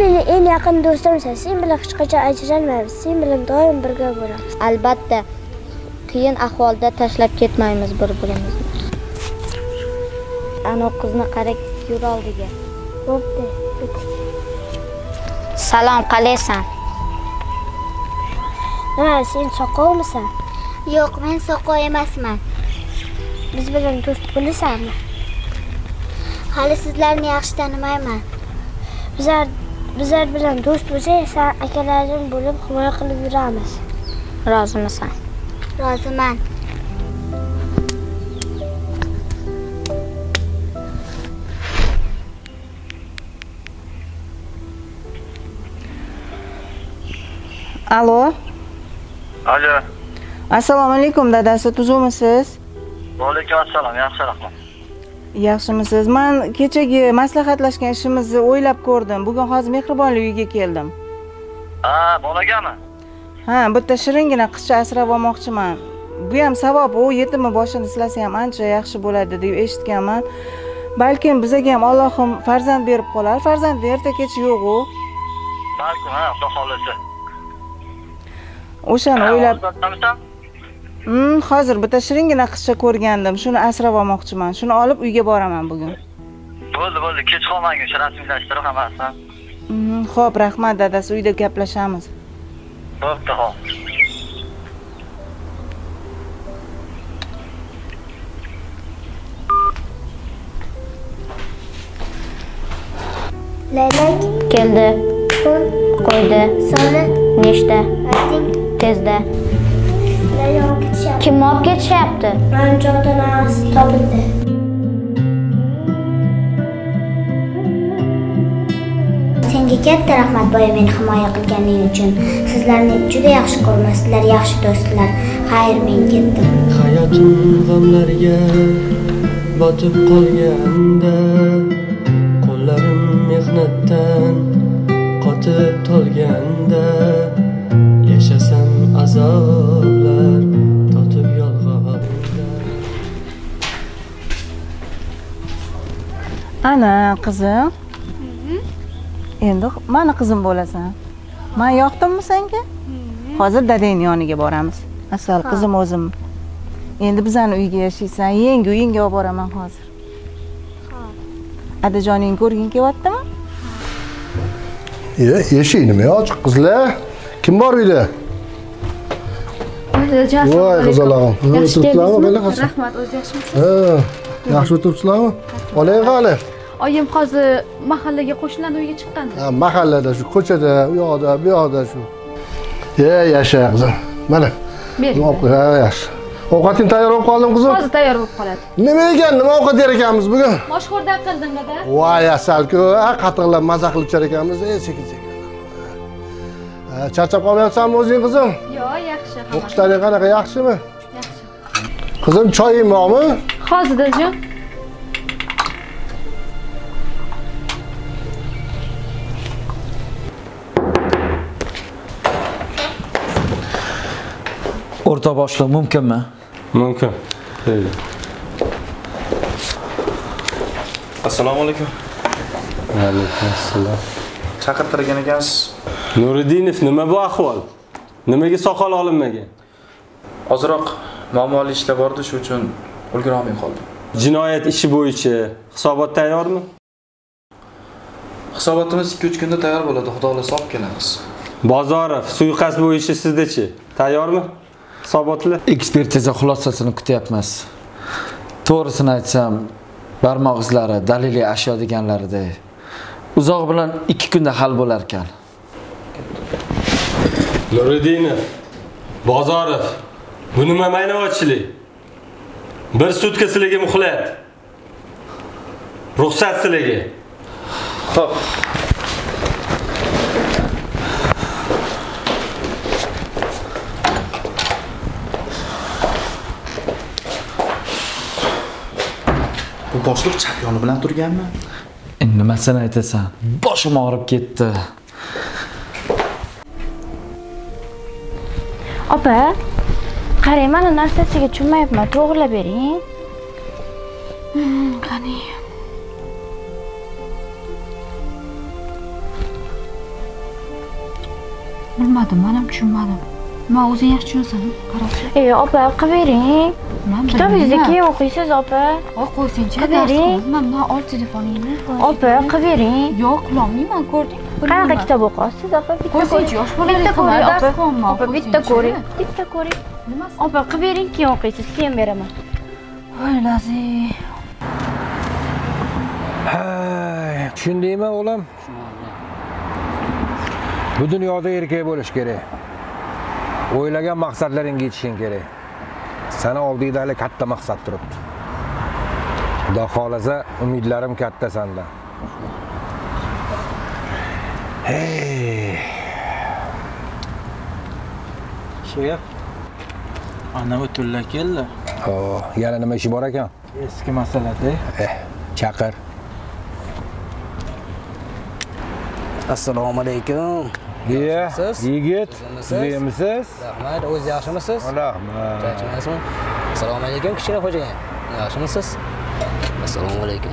meni eng yaqin do'stimsan sen. Bilan hech qachon ajralmaymiz sen bilan doim birga bo'lamiz albatta qiyin ahvolda tashlab ketmaymiz bir birimizni ana qizni qara yur oldiga. Bo'pti salom qalaysan nima sen soqovmisan? Yo'q men soqov emasman. Biz bilan do'st bo'lasanmi hali sizlarni yaxshi tanimayman. Bizlar bizlar bilan do'st bo'lsak san akalaring bo'lib himoya qilib yuramiz rozimisan roziman Alo. Alo. Assalomu alaykum dadasi, tuzukmisiz? Va alaykum assalom, yaxshi rahmat. Yaxshimisiz? Men kechagi maslahatlashgan ishimizni o'ylab ko'rdim. Bugun hozir mehribonlik uyiga keldim. Ha, bolagami? Ha, bitta shiringina qizcha asrab olmoqchiman. Bu ham savob, u yetimni boshini silasa ham ancha yaxshi bo'ladi deb eshitganman. Balkim bizga ham Allohim farzand berib qolar. Farzandni erta kech yo'q-u. Balkim, ha, xudo xolasa. O'shani o'ylab, hozir bitta shiringina qizcha ko'rgandim. Shuni asrab olmoqchiman. Shuni olib uyga boraman bugun. Bo'ldi, bo'ldi, kech qolmagin, shu rasmiylashtirib hammasini. Mhm, Xo'p, rahmat dadasi, uyda gaplashamiz. Bo'pti, xo'p. laylak keldi qo'ydi soni nechta ayting tezda laylak ketishyapti kim olib ketishyapti? Manjodan onasi topildi. Senga katta rahmat boya meni himoya qilganing uchun. Sizlarni juda yaxshi ko'raman sizlar yaxshi do'stlar. Xayr men ketdim. Hayotim g'amlarga botib qolganda qo'llarim mehnatdan qotib tolganda yashasam azoblar Ana qizim. Endi mani qizim bo'lasan. Men yoqdimmi senga? Hozir dadangning yoniga boramiz. Asal qizim o'zim. Endi bizani uyga yashaysan, yangi uyingga olib boraman hozir. Adajoning ko'rging kelyaptimi? Eshik nima ochiq qizlar? Kim bor uyda? Voy qizalog'im. O'tiribsizlarmi? Qanaqa? rahmat o'zi yaxshimisiz Ha, yaxshi o'tiribsizlarmi? Oling qani? oyim hozir mahallaga qo'shnilarni uyiga chiqqandi Ha, mahallada shu ko'chada, u yoqda, bu yoqda shu. Ye, yasha qizim. Mana. ber Nima olib qo'y, ha, yaxshi. Ovqating tayyor bo'lib qoldim qizim. hozir tayyor bo'lib qoladi Nima ekan? Nima ovqat yer ekanmiz bugun? moshxo'rda qildim dada Voy, asalku, ha, qatiqlab maza qilib ichar ekanmiz. Ey, sekin sekin. Ha, charchab qolmayapsanmi o'zing qizim? Yaxshi hammasi O'qishlaring qanaqa, yaxshimi? yaxshi Qizim, choying bormi? hozir dadajon o'rta boshliq mumkinmi Mumkin. Assalomu alaykum Alaykum assalom. chaqirtirgan ekansiz Nuriddinov, nima bu ahvol? Nimaga soqol olinmagan? ozroq muammoli ishlar bordi shu uchun ulgura olmay qoldim Jinoyat ishi bo'yicha hisobot tayyormi? hisobotimiz 2-3 kunda tayyor bo'ladi xudo xohlasa olib kelamiz Bozorov, suiqasd bo'yicha sizda-chi? Tayyormi? Hisobotlar? ekspertiza xulosasini kutyapmiz to'g'risini aytsam barmoq izlari daliliy ashyo deganlariday uzoq bilan ikki kunda hal bo'lar ekan Nuriddinov, Bozorov, bu nima maynovatchilik? Bir sutka sizlarga muhlat. Ruxsat sizlarga. Xo'p. bu boshliq chap yoni bilan turganmi endi nimasini aytasan boshim og'rib ketdi opa qarang mana narsasiga tushunmayapman to'g'irlab bering. Qani? Bilmadim man ham tushunmadim. Man o'zing yaxshi tushunasan qarabchi e opa qilib bering kitobingizni keyin o'qiysiz opa? Voy qo'ysangchi Qilib bering. qilman man ol telefoningni opa qilib bering yo'q qilolmayman ko'rding qanaqa kitob o'qiyapsiz opa bitta Qo'ysangchi, yosh bolalar bitta ko'ring opa. opa bitta ko'ring bitta ko'ring. Opa qilib bering keyin o'qiysiz keyin beraman. Voy lazi. Hay, tushundingmi o'g'lim? Bu dunyoda erkak bo'lish kerak. O'ylagan maqsadlaringga yetishing kerak. Sani oldingda hali katta maqsad turibdi. Xudo xohlasa umidlarim katta sandan hey. Shega. Ana o'tilla keldi. Oo, yana nima ishi bor ekan? Eski masalada. eh chaqir. Assalomu alaykum. Iya yigit emisiz rahmat o'zi yaxshimisiz? Rahmat. Assalomu alaykum kichkina xo'jayin. Yaxshimisiz? Assalomu alaykum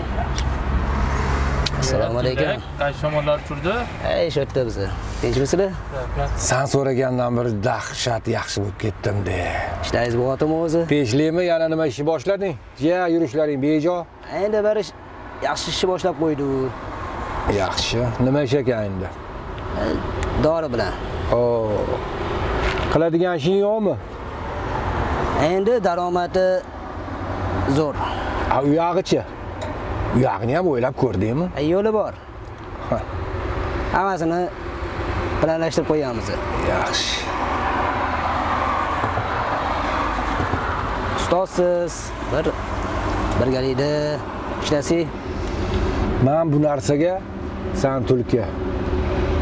assalomu alaykum Qaysi tomonlar turdi? ey shu yerda biza tinchmisizlar san so'ragandan beri dahshat yaxshi bo'lib ketdim-de. ishlaringiz bo'lyaptimi o'zi Peshlikmi yana nima ishni boshlading? Ja, yurishlaring bejo. endi bir ish- yaxshi ishni boshlab qo'ydik Yaxshi. Nima ish ekan endi? dori bilan Oo. Qiladigan ishing yo'qmi? endi daromadi zo'r A u yog'ichi? U ham o'ylab ko'rdingmi? Yo'li bor hammasini planlashtirib qo'yamiz Yaxshi. ustozsiz bir birgalikda ishlasak Men bu narsaga san tulki.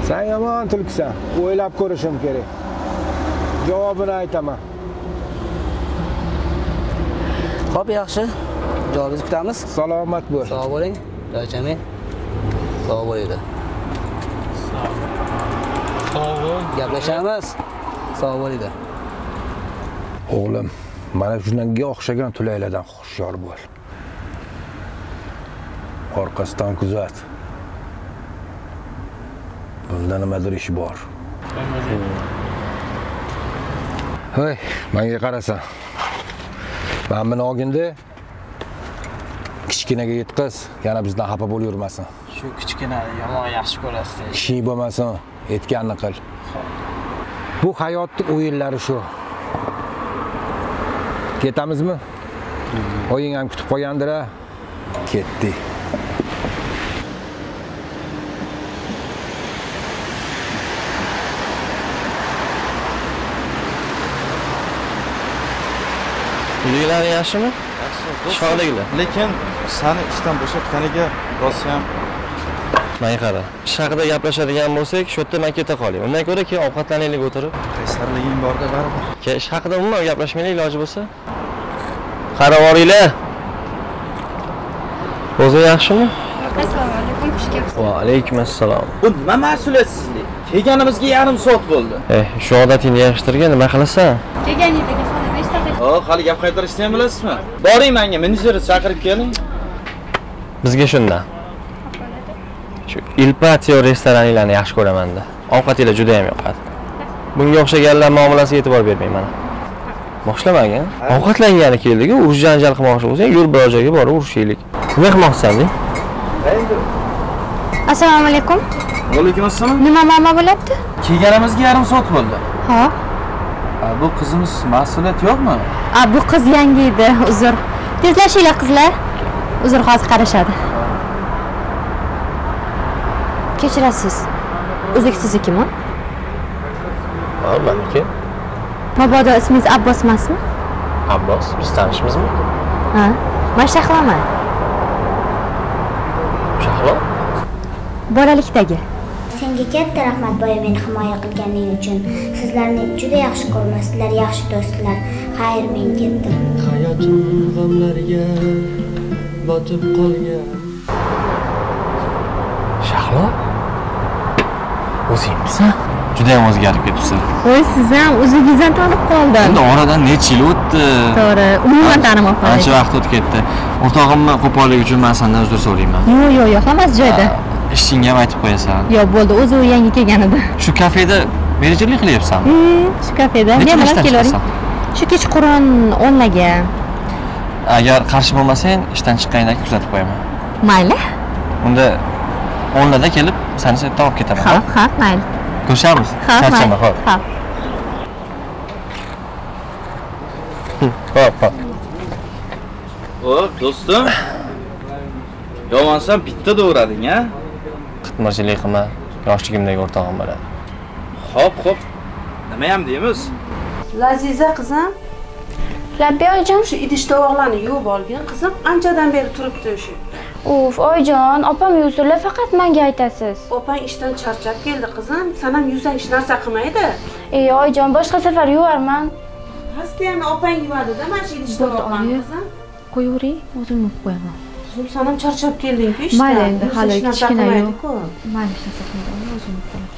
Sen yomon tulkisan. O'ylab ko'rishim kerak. Javobini aytaman. Xo'p, yaxshi. Javobingizni kutamiz. Salomat bo'l. Sog' bo'ling. Charchamang. Sog' bo'linglar. Sog' bo'l. Gaplashamiz. Sog' bo'linglar. O'g'lim, mana shunga o'xshagan tulaylardan hushyor bo'l. Orqasidan kuzat. Bunda nimadir ish bor. Hey, menga qarasan. Men buni olgindi. Kichkinaga yetqiz, yana bizdan xafa bo'lib yurmasin. Shu kichkina yomon yaxshi ko'rasiz. Ishing bo'lmasin, aytganini qil. Bu hayotning o'yinlari shu. Ketamizmi? Oying ham kutib qo'ygandir-a? Ketdik. Uyliklaring yaxshimi? Shohliglar. Lekin sani ishdan bo'shatganiga rosa ham Menga qara. Ish haqida gaplashadigan bo'lsak, shu yerda men keta qolay. Undan ko'ra keyin ovqatlanaylik o'tirib. qaysarliging borda baribir. Keyin ish haqida umuman gaplashmaylik iloji bo'lsa. Qarab olinglar. O'zi yaxshimi? Assalomu alaykum, xush kelibsiz. Va alaykum assalom. Bu nima mas'uliyatsizlik? Kelganimizga yarim soat bo'ldi. Eh, shu odatingni yig'ishtirgan nima qilasan? Kelganingizga xona 5 daqiqa. O, hali gap qaytarishni ham bilasizmi? Boring menga, menejerni chaqirib keling. Bizga shundan. Shu Ilpatio restoraninglarni yaxshi ko'raman-da. Ovqatinglar juda ham yoqadi. Bunga o'xshaganlar muomalasiga e'tibor bermayman. Boshlamagin. Ovqatlangani keldik, urush janjal qilmoqchi bo'lsang, yur biror joyga borib urushaylik. Nima qilmoqchisan-ding? Assalomu alaykum. Va alaykum assalom. Nima muammo bo'lyapti? Kelganimizga yarim soat bo'ldi. Ha. A, Bu qizimiz mas'uliyat yo'qmi? A, bu qiz yangi edi, uzr. Tezlashinglar qizlar. Uzr hozir qarashadi. Kechirasiz. O'zbek siznikimi? Ha, meniki. Mabodo ismingiz Abbos emasmi? Abbos, biz tanishmizmi? Ha. Men Shahloman. Shahlo? Bolalikdagi. senga katta rahmat boya meni himoya qilganing uchun sizlarni juda yaxshi ko'raman sizlar yaxshi do'stlar xayr men ketdim hayotim g'amlarga botib qolgan Shahlo? O'zingmisan? Juda ham o'zgarib ketibsan. Voy, siz ham o'zingizdan tanib qoldim. Endi oradan necha yil o'tdi? To'g'ri, umuman tanimabman. Ancha vaqt o'tib ketdi. O'rtog'imni qo'pollik uchun men sendan uzr so'rayman. Yo'q, yo'q, yo'q, hammasi joyida. Ishingga ham aytib qo'yasan. Yo'q, bo'ldi, o'zi u yangi kelgan edi. Shu kafeda menejerlik qilyapsanmi shu kafeda kelavering chiqasan? shu kechqurun o'nlarga agar qarshi bo'lmasang ishdan chiqqaningdan keyin kuzatib qo'yaman mayli unda o'nlarda kelib sani shu yerdan olib ketaman ho'p ho'p mayli ko'rishamiz ho'p charchama ho'p ho'p ho'p ho'p Xo'p, do'stim. Yomonsan bitta do'rading, a? qitmirchilik qilma yoshligimdagi o'rtog'im bo'ladi Xo'p, xo'p. Nima ham deymiz? Laziza qizim. Labbiy oyijon. Shu idish tovoqlarni yuvib olgin qizim. Anchadan beri turibdi o'sha. Uf, oyijon, opam yuvsinlar, faqat menga aytasiz. Opang ishdan charchab keldi qizim. San ham yuzang hech narsa qilmaydi. Ey, oyijon, boshqa safar yuvarman. Pastiyani opang yuvadi-da mana shu idish tovoqlarni qizim. Qo'yavering, o'zim yuvib qo'yaman. Qizim san ham charchab kelding-ku ishdan. Mayli endi, hali kichkina yo'q. Mayli, hech narsa qilmaydi, o'zim yuvib qo'yaman.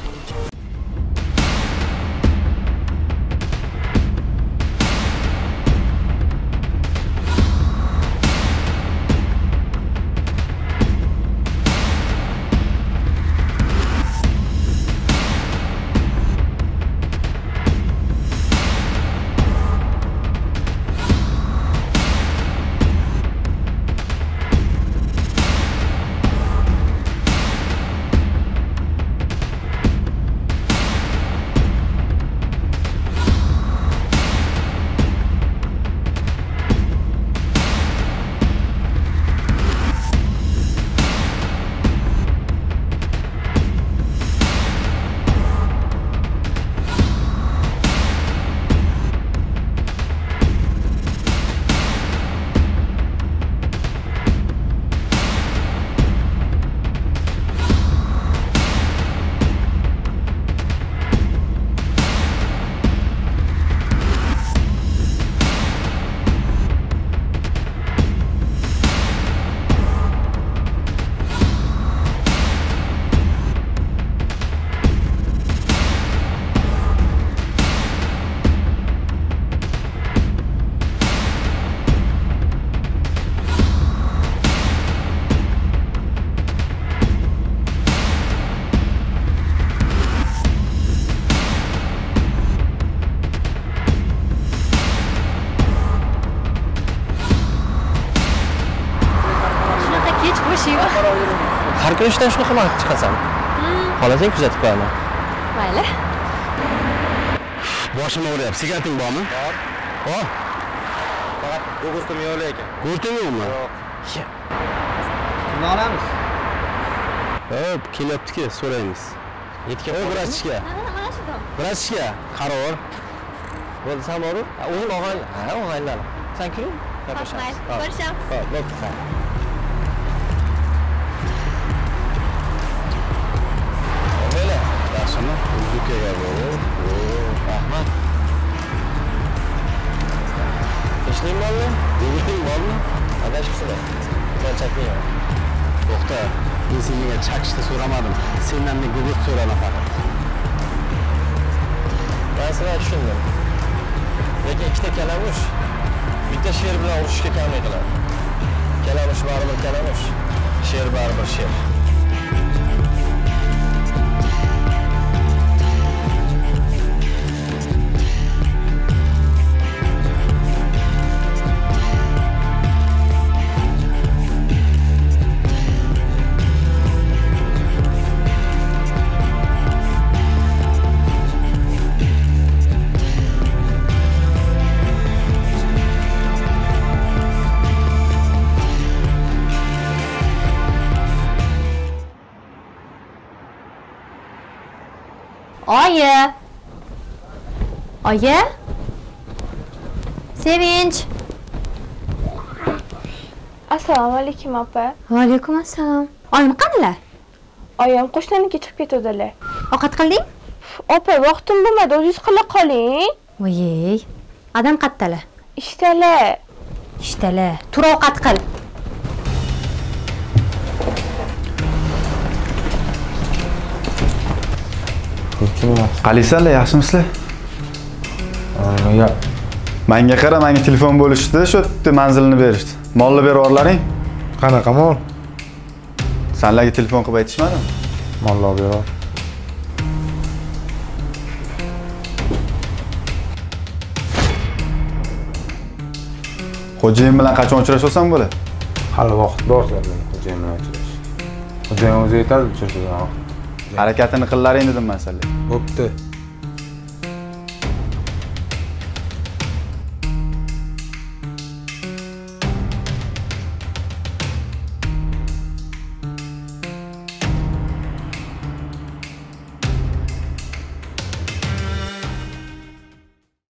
Shunaqa kech bo'shiymi? har kuni ishdan shunaqa vaqt chiqasan xohlasang kuzatib qo'yaman mayli boshim og'riyapti sigareting bormi bor bor Faqat gugurtim yo'q ekan. gurting yo'qmi Kimni olamiz? hop kelyaptiki so'raymiz yetib ey vrachga vrachga qaror bo'ldi san boru o'zim og'ayni ha og'aynilar san kiring gaplashamiz mayli, ko'rishamiz. Hop, bo'pti mayli yaxshimi ukaga borib rahmat tinchlik bormi gugurting bormi adashibsizlar charchakning to'xta men senga chakishni so'ramadim sendan men gugurt so'radim faqat man seni tushundim lekin ikkita kalamush bitta sher bilan urushishga kamlik qiladi kalamush baribir kalamush sher baribir sher oyi. Oyi. Sevinch. Assalomu alaykum opa. va alaykum assalom oyim qanilar Oyim qo'shninikka chiqib ketuvdilar. ovqat qilding? Opa, vaqtim bo'lmadi, o'zingiz qila qoling. voyey. Adam qattalar Ishdalar. ishdalar tur ovqat qil qalaysanlar yaxshimisizlar Yo, menga qara menga telefon bo'lishdi shu yerda manzilini berishdi. Molni berib yuborlaring. Qanaqa mol? Sanlarga telefon qilib aytishmadimi? Molni olib beror xo'jayin bilan qachon uchrashsam bo'ladi? Hali vaqt bor xo'jayin bilan uchrash xo'jayin o'zi aytadi uchrashadigan vaqt. Harakatini qillaring dedim man sizlarga bo'pti.